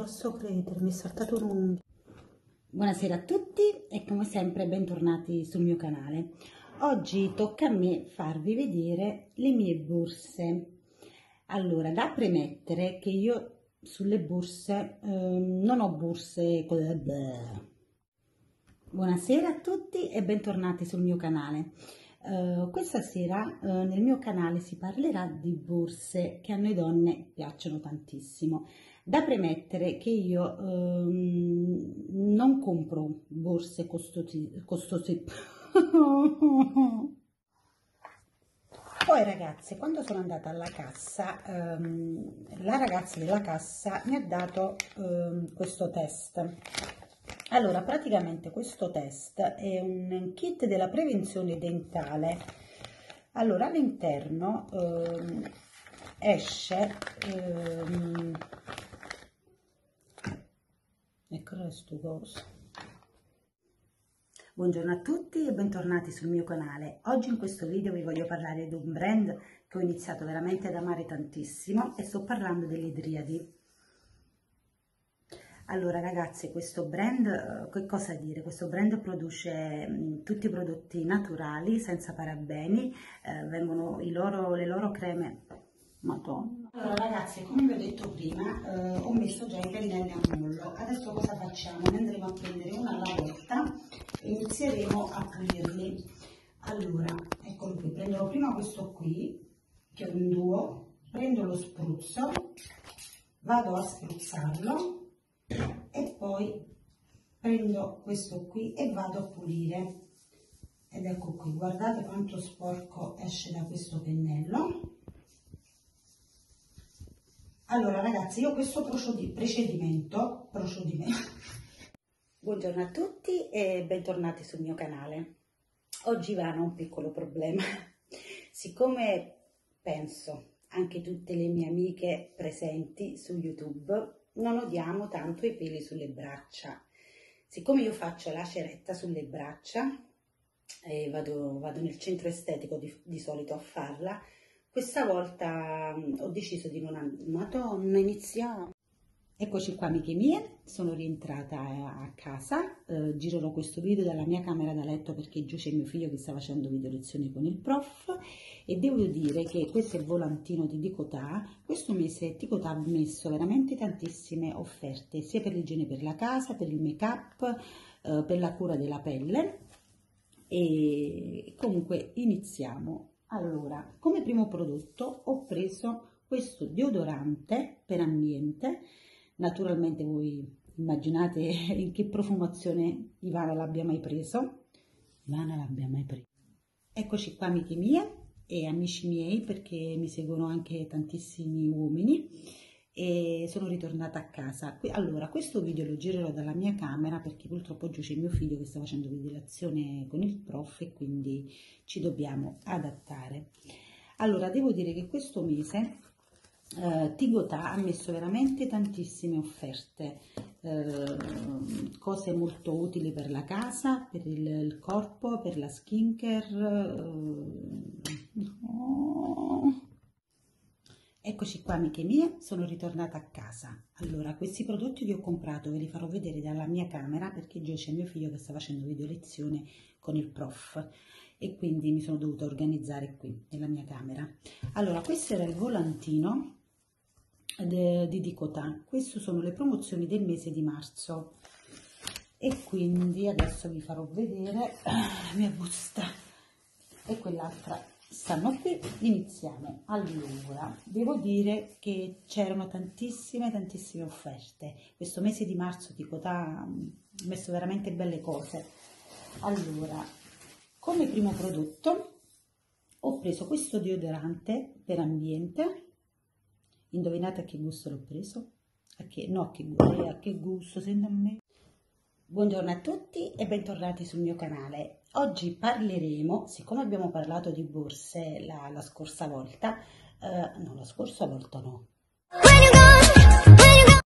posso credere, mi è saltato un'unghia. Buonasera a tutti e come sempre bentornati sul mio canale. Oggi tocca a me farvi vedere le mie borse. Allora, da premettere che io sulle borse eh, non ho borse... Buonasera a tutti e bentornati sul mio canale. Uh, questa sera uh, nel mio canale si parlerà di borse che a noi donne piacciono tantissimo. Da premettere che io uh, non compro borse costosi. costosi. Poi ragazze, quando sono andata alla cassa, um, la ragazza della cassa mi ha dato um, questo test allora, praticamente questo test è un kit della prevenzione dentale. Allora, all'interno ehm, esce... Ehm, eccolo questo coso. Buongiorno a tutti e bentornati sul mio canale. Oggi in questo video vi voglio parlare di un brand che ho iniziato veramente ad amare tantissimo e sto parlando delle Driadi. Allora ragazzi, questo brand, eh, che cosa dire? Questo brand produce mh, mm, tutti i prodotti naturali, senza parabeni, eh, vengono loro, le loro creme Madonna. Allora ragazzi, come vi ho detto prima, eh, ho messo già i pennelli a mollo. Adesso cosa facciamo? Ne andremo a prendere una alla volta e inizieremo a pulirli. Allora, eccolo qui, prenderò prima questo qui, che è un duo, prendo lo spruzzo, vado a spruzzarlo e poi prendo questo qui e vado a pulire ed ecco qui guardate quanto sporco esce da questo pennello allora ragazzi io questo procedimento procedimento. Buongiorno a tutti e bentornati sul mio canale. Oggi va un piccolo problema. Siccome penso anche tutte le mie amiche presenti su youtube non odiamo tanto i peli sulle braccia. Siccome io faccio la ceretta sulle braccia e vado, vado nel centro estetico di, di, solito a farla, questa volta mm, ho deciso di non... Madonna, iniziamo! Eccoci qua amiche mie, sono rientrata a casa, eh, girerò questo video dalla mia camera da letto perché giù c'è mio figlio che sta facendo video lezioni con il prof. E devo dire che questo è il volantino di Dicotà, questo mese Dicotà ha messo veramente tantissime offerte sia per l'igiene per la casa, per il make up, eh, per la cura della pelle. E comunque iniziamo. Allora, come primo prodotto ho preso questo deodorante per ambiente Naturalmente voi immaginate in che profumazione Ivana l'abbia mai preso. Ivana l'abbia mai preso. Eccoci qua amiche mie e amici miei perché mi seguono anche tantissimi uomini e sono ritornata a casa. Allora, questo video lo girerò dalla mia camera perché purtroppo giù c'è mio figlio che sta facendo videolazione con il prof e quindi ci dobbiamo adattare. Allora, devo dire che questo mese eh, Tigotà ha messo veramente tantissime offerte, eh, cose molto utili per la casa, per il, il corpo, per la skincare. Eh, oh. Eccoci qua amiche mie, sono ritornata a casa. Allora, questi prodotti che ho comprato ve li farò vedere dalla mia camera perché giù c'è mio figlio che sta facendo video lezione con il prof e quindi mi sono dovuta organizzare qui nella mia camera. Allora, questo era il volantino di Dicotà. Queste sono le promozioni del mese di marzo e quindi adesso vi farò vedere la mia busta e quell'altra stanno qui iniziamo allora devo dire che c'erano tantissime tantissime offerte questo mese di marzo Dicotà ha messo veramente belle cose allora come primo prodotto ho preso questo deodorante per ambiente Indovinate a che gusto l'ho preso? A che, no, a che, eh, a che gusto, sembra a me. Buongiorno a tutti e bentornati sul mio canale. Oggi parleremo, siccome abbiamo parlato di borse la, la scorsa volta, eh, no, la scorsa volta no.